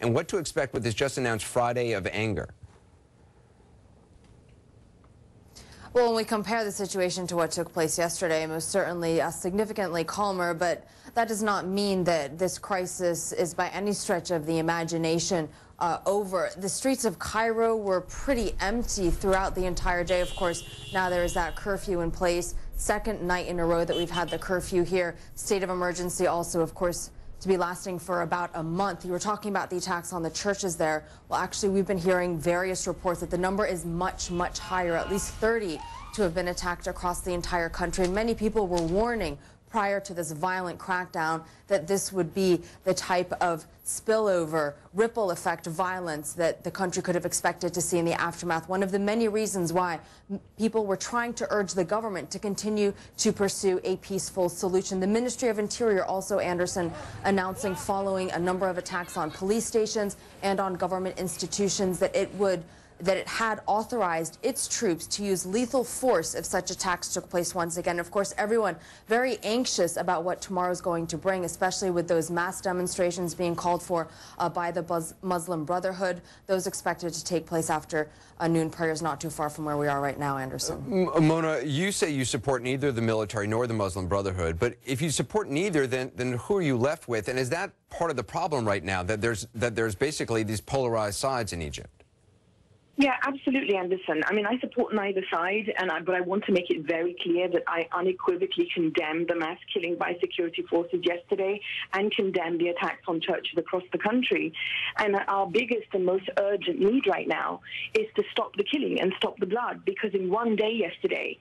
and what to expect with this just announced Friday of anger. Well, when we compare the situation to what took place yesterday, most certainly uh, significantly calmer, but that does not mean that this crisis is by any stretch of the imagination uh, over. The streets of Cairo were pretty empty throughout the entire day. Of course, now there is that curfew in place. Second night in a row that we've had the curfew here. State of emergency also, of course, to be lasting for about a month. You were talking about the attacks on the churches there. Well, actually, we've been hearing various reports that the number is much, much higher, at least 30 to have been attacked across the entire country. And many people were warning prior to this violent crackdown that this would be the type of spillover, ripple effect violence that the country could have expected to see in the aftermath. One of the many reasons why people were trying to urge the government to continue to pursue a peaceful solution. The Ministry of Interior also, Anderson, announcing following a number of attacks on police stations and on government institutions that it would that it had authorized its troops to use lethal force if such attacks took place once again. Of course, everyone very anxious about what tomorrow is going to bring, especially with those mass demonstrations being called for uh, by the Buz Muslim Brotherhood, those expected to take place after a noon prayers not too far from where we are right now, Anderson. Uh, Mona, you say you support neither the military nor the Muslim Brotherhood, but if you support neither, then, then who are you left with? And is that part of the problem right now, that there's, that there's basically these polarized sides in Egypt? Yeah, absolutely, Anderson. I mean, I support neither side, and I, but I want to make it very clear that I unequivocally condemn the mass killing by security forces yesterday and condemn the attacks on churches across the country. And our biggest and most urgent need right now is to stop the killing and stop the blood, because in one day yesterday,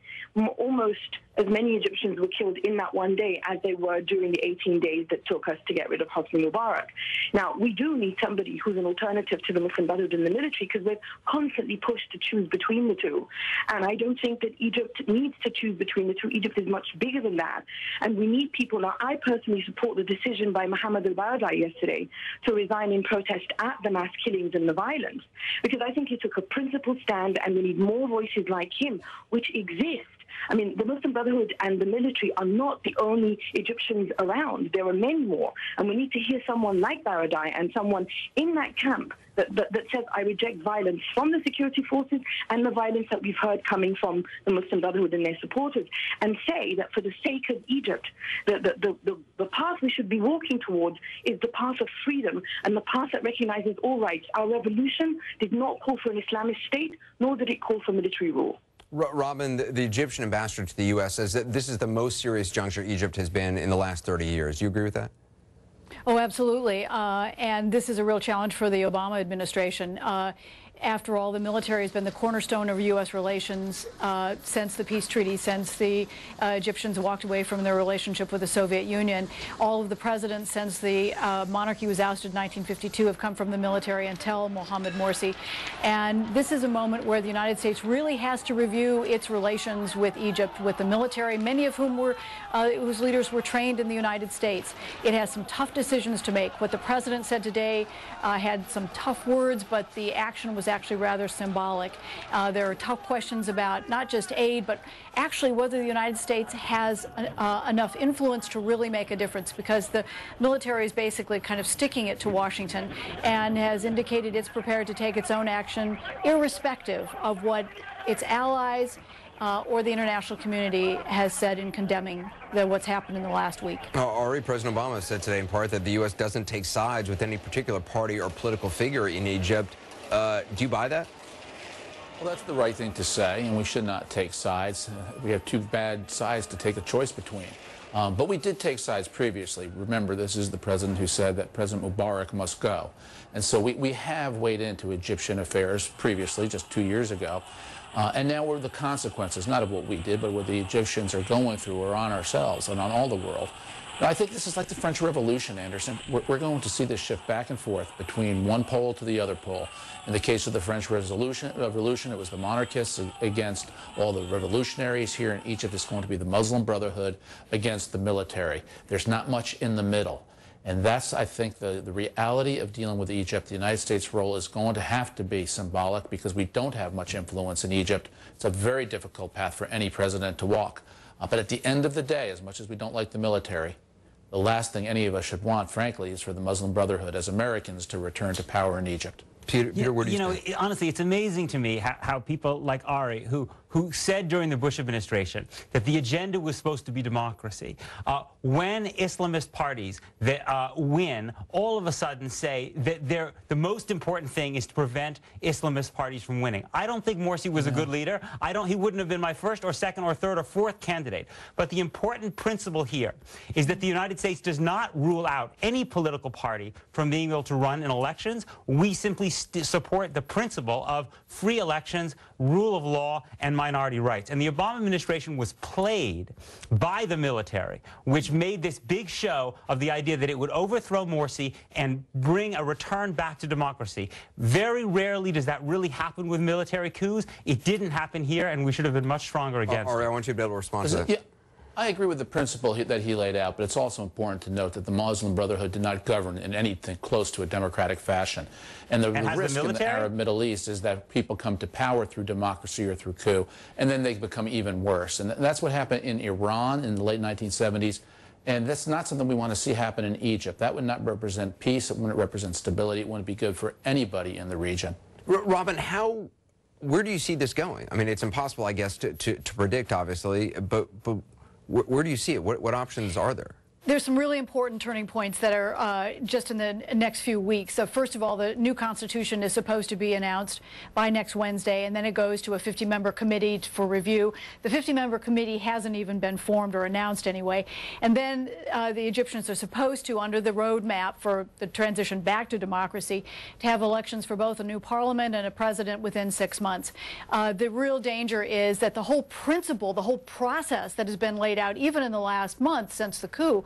almost as many Egyptians were killed in that one day as they were during the 18 days that took us to get rid of Hosni Mubarak. Now, we do need somebody who's an alternative to the Muslim Brotherhood in the military because we're constantly pushed to choose between the two. And I don't think that Egypt needs to choose between the two. Egypt is much bigger than that. And we need people. Now, I personally support the decision by Mohammed ElBaradei yesterday to resign in protest at the mass killings and the violence because I think he took a principled stand and we need more voices like him, which exist I mean, the Muslim Brotherhood and the military are not the only Egyptians around. There are many more. And we need to hear someone like Baradei and someone in that camp that, that, that, says, I reject violence from the security forces and the violence that we've heard coming from the Muslim Brotherhood and their supporters, and say that for the sake of Egypt, the, the, the, the path we should be walking towards is the path of freedom and the path that recognizes all rights. Our revolution did not call for an Islamist state, nor did it call for military rule. Robin, the, Egyptian ambassador to the U.S. says that this is the most serious juncture Egypt has been in the last 30 years. Do you agree with that? Oh, absolutely. Uh, and this is a real challenge for the Obama administration. Uh, after all, the military has been the cornerstone of U.S. relations uh, since the peace treaty, since the uh, Egyptians walked away from their relationship with the Soviet Union. All of the presidents since the uh, monarchy was ousted in 1952 have come from the military until Mohammed Morsi. And this is a moment where the United States really has to review its relations with Egypt, with the military, many of whom were, uh, whose leaders were trained in the United States. It has some tough decisions to make. What the president said today uh, had some tough words, but the action was actually rather symbolic. Uh, there are tough questions about not just aid, but actually whether the United States has uh, enough influence to really make a difference because the military is basically kind of sticking it to Washington and has indicated it's prepared to take its own action irrespective of what its allies uh, or the international community has said in condemning the, what's happened in the last week. Uh, Ari, President Obama said today in part that the U.S. doesn't take sides with any particular party or political figure in Egypt. Uh, do you buy that? Well, that's the right thing to say, and we should not take sides. Uh, we have two bad sides to take a choice between. Um, but we did take sides previously. Remember, this is the president who said that President Mubarak must go. And so we, we have weighed into Egyptian affairs previously, just two years ago. Uh, and now we're the consequences, not of what we did, but what the Egyptians are going through or on ourselves and on all the world. I think this is like the French Revolution, Anderson. We're, we're, going to see this shift back and forth between one pole to the other pole. In the case of the French Revolution, Revolution it was the monarchists against all the revolutionaries. Here in Egypt, it's going to be the Muslim Brotherhood against the military. There's not much in the middle. And that's, I think, the, the reality of dealing with Egypt. The United States' role is going to have to be symbolic because we don't have much influence in Egypt. It's a very difficult path for any president to walk. Uh, but at the end of the day, as much as we don't like the military, the last thing any of us should want, frankly, is for the Muslim Brotherhood as Americans to return to power in Egypt. Peter, Peter where do you, you know, stand? honestly, it's amazing to me how, how people like Ari, who who said during the Bush administration that the agenda was supposed to be democracy, uh, when Islamist parties that uh, win, all of a sudden say that they're, the most important thing is to prevent Islamist parties from winning. I don't think Morsi was a good leader. I don't. He wouldn't have been my first or second or third or fourth candidate. But the important principle here is that the United States does not rule out any political party from being able to run in elections. We simply st- support the principle of free elections, rule of law, and minority rights. And the Obama administration was played by the military, which made this big show of the idea that it would overthrow Morsi and bring a return back to democracy. Very rarely does that really happen with military coups. It didn't happen here, and we should have been much stronger oh, against Ari, it. I want you to be able to respond to that. Yeah, I agree with the principle he, that he laid out, but it's also important to note that the Muslim Brotherhood did not govern in anything close to a democratic fashion. And the And the risk in the? Arab Middle East is that people come to power through democracy or through coup, and then they become even worse. And that's what happened in Iran in the late 1970s. And that's not something we want to see happen in Egypt. That would not represent peace. It wouldn't represent stability. It wouldn't be good for anybody in the region. R- Robin, how, where do you see this going? I mean, it's impossible, I guess, to, to, to predict, obviously, but, but where, where do you see it? What, what options are there? There's some really important turning points that are uh, just in the next few weeks. So first of all, the new constitution is supposed to be announced by next Wednesday, and then it goes to a 50-member committee for review. The 50-member committee hasn't even been formed or announced anyway. And then uh, the Egyptians are supposed to, under the roadmap for the transition back to democracy, to have elections for both a new parliament and a president within six months. Uh, the real danger is that the whole principle, the whole process that has been laid out, even in the last month since the coup,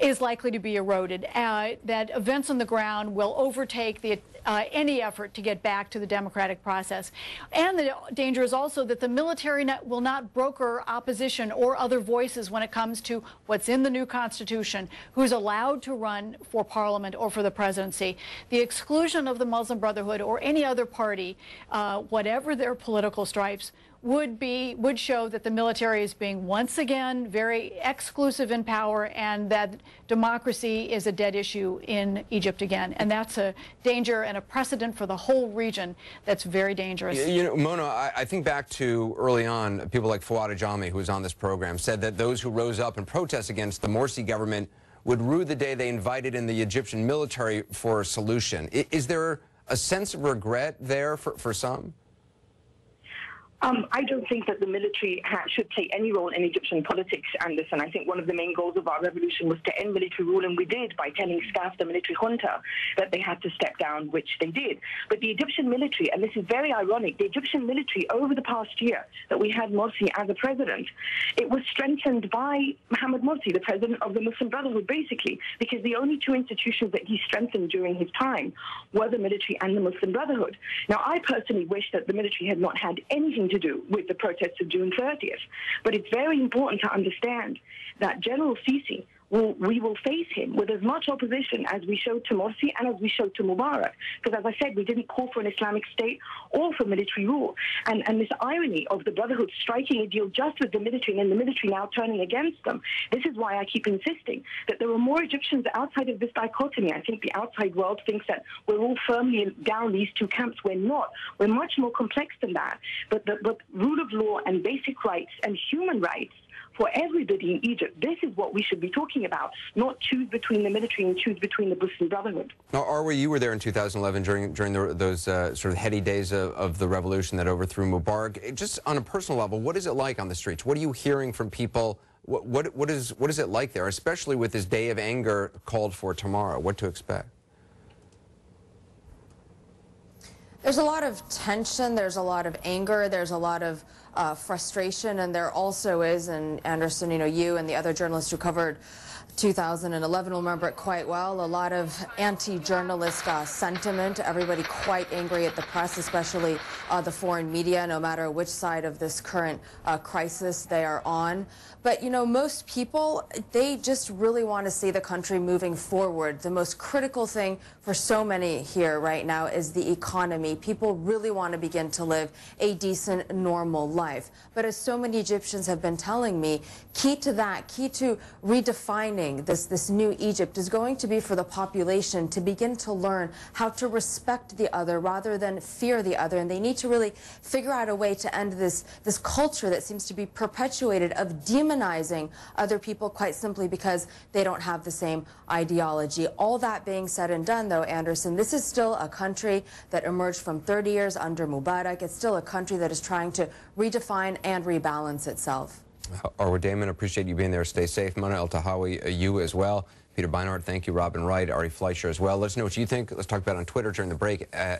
is likely to be eroded. Uh, that events on the ground will overtake the, uh, any effort to get back to the democratic process. And the danger is also that the military not, will not broker opposition or other voices when it comes to what's in the new constitution, who's allowed to run for parliament or for the presidency. The exclusion of the Muslim Brotherhood or any other party, uh, whatever their political stripes, would be would show that the military is being once again very exclusive in power and that democracy is a dead issue in Egypt again and that's a danger and a precedent for the whole region that's very dangerous. You know, Mona, I, I think back to early on, people like Fouad Ajami, who was on this program, said that those who rose up in protest against the Morsi government would rue the day they invited in the Egyptian military for a solution. I, is there a sense of regret there for, for some? Um, I don't think that the military ha- should play any role in Egyptian politics, Anderson. I think one of the main goals of our revolution was to end military rule, and we did by telling SCAF, the military junta, that they had to step down, which they did. But the Egyptian military, and this is very ironic, the Egyptian military over the past year that we had Morsi as a president, it was strengthened by Mohammed Morsi, the president of the Muslim Brotherhood, basically, because the only two institutions that he strengthened during his time were the military and the Muslim Brotherhood. Now, I personally wish that the military had not had anything to do with the protests of June 30th. But it's very important to understand that General Sisi will, we will face him with as much opposition as we showed to Morsi and as we showed to Mubarak. Because as I said, we didn't call for an Islamic state or for military rule. And, and this irony of the Brotherhood striking a deal just with the military and the military now turning against them, this is why I keep insisting that there are more Egyptians outside of this dichotomy. I think the outside world thinks that we're all firmly down these two camps. We're not. We're much more complex than that. But, the, but rule of law and basic rights and human rights for everybody in Egypt. This is what we should be talking about, not choose between the military and choose between the Muslim Brotherhood. Now, Arwa, you were there in 2011 during during the, those uh, sort of heady days of, of the revolution that overthrew Mubarak. Just on a personal level, what is it like on the streets? What are you hearing from people? What, what, what, is, what is it like there, especially with this day of anger called for tomorrow? What to expect? There's a lot of tension, there's a lot of anger, there's a lot of uh, frustration, and there also is, and Anderson, you know, you and the other journalists who covered 2011 will remember it quite well, a lot of anti-journalist uh, sentiment, everybody quite angry at the press, especially uh, the foreign media, no matter which side of this current uh, crisis they are on. But, you know, most people, they just really want to see the country moving forward. The most critical thing for so many here right now is the economy. People really want to begin to live a decent, normal life. But as so many Egyptians have been telling me, key to that, key to redefining this, this new Egypt, is going to be for the population to begin to learn how to respect the other rather than fear the other. And they need to really figure out a way to end this, this culture that seems to be perpetuated of demonizing other people quite simply because they don't have the same ideology. All that being said and done, though, Anderson, this is still a country that emerged from 30 years under Mubarak. It's still a country that is trying to redefine and rebalance itself. Arwa Damon, appreciate you being there. Stay safe. Mona Eltahawy, uh, you as well. Peter Beinart, thank you. Robin Wright, Ari Fleischer as well. Let us know what you think. Let's talk about it on Twitter during the break. Uh,